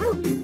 Oh.